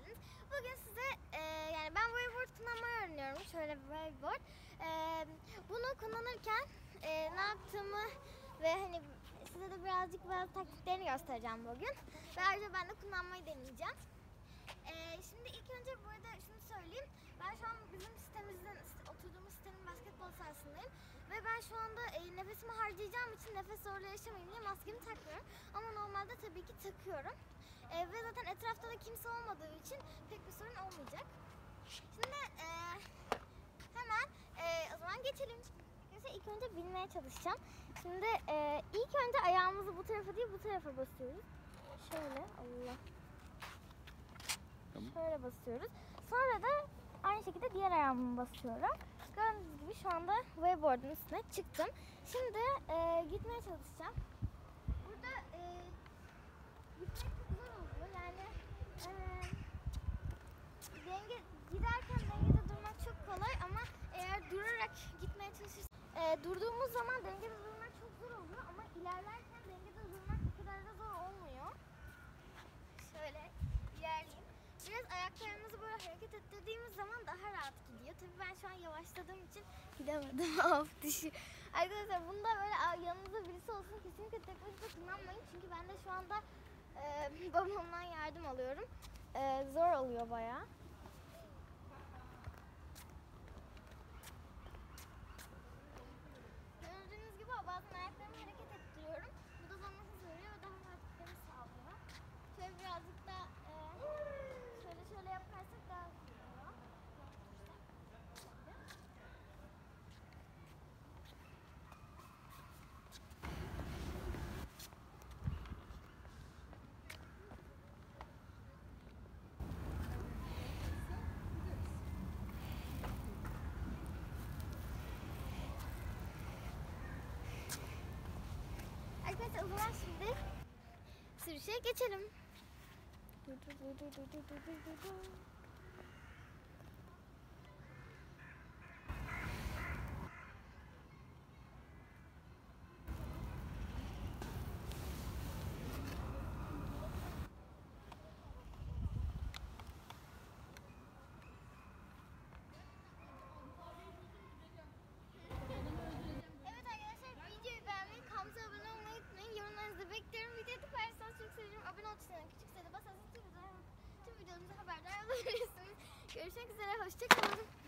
geldiniz. Bugün size e, yani ben waveboard kullanmayı öğreniyorum. Şöyle bir waveboard. E, bunu kullanırken e, ne yaptığımı ve hani size de birazcık bazı taktiklerini göstereceğim bugün. Ve ayrıca ben de kullanmayı deneyeceğim. E, şimdi ilk önce bu arada şunu söyleyeyim. Ben şu an bizim sitemizin, oturduğumuz sitenin basketbol sahasındayım. Ve ben şu anda e, nefesimi harcayacağım için nefes zorluğu yaşamayayım diye maskemi takmıyorum. Ama normalde tabii ki takıyorum. E, ve zaten etrafta da kimse olmadığı için pek bir sorun olmayacak. Şimdi e, hemen e, o zaman geçelim. Neyse ilk önce binmeye çalışacağım. Şimdi e, ilk önce ayağımızı bu tarafa değil bu tarafa basıyoruz. Şöyle Allah. Tamam. Şöyle basıyoruz. Sonra da aynı şekilde diğer ayağımı basıyorum. Gördüğünüz gibi şu anda waveboard'un üstüne çıktım. Şimdi e, gitmeye çalışacağım. Burada e, gitmek çok zor oluyor. Yani e, denge giderken dengede durmak çok kolay ama eğer durarak gitmeye çalışırsak e, durduğumuz zaman dengede durmak çok zor oluyor ama ilerlerken dengede durmak o kadar da zor olmuyor. Şöyle ilerleyeyim. Biraz ayaklarımızı böyle hareket ettirdiğimiz zaman daha rahat gidiyor. Tabii ben şu an yavaşladığım için gidemedim. of düşü. Arkadaşlar bunda böyle "Aa, yanınızda birisi olsun kesinlikle tek başına kullanmayın. Çünkü ben de şu anda e, babamdan yardım alıyorum. E, zor oluyor bayağı. Gördüğünüz gibi bazen ayaklarımı hareket ettiriyorum. Bu da bana hız veriyor ve daha rahat gitmemi sağlıyor. Şöyle birazcık da e, şöyle şöyle yaparsak daha hızlı oluyor. Arkadaşlar o zaman şimdi sürüşe geçelim. Dur dur dur dur dur dur dur dur tuşuna küçük sayıda basarsanız tüm videolarımızı haberdar olabilirsiniz. Görüşmek üzere, hoşçakalın.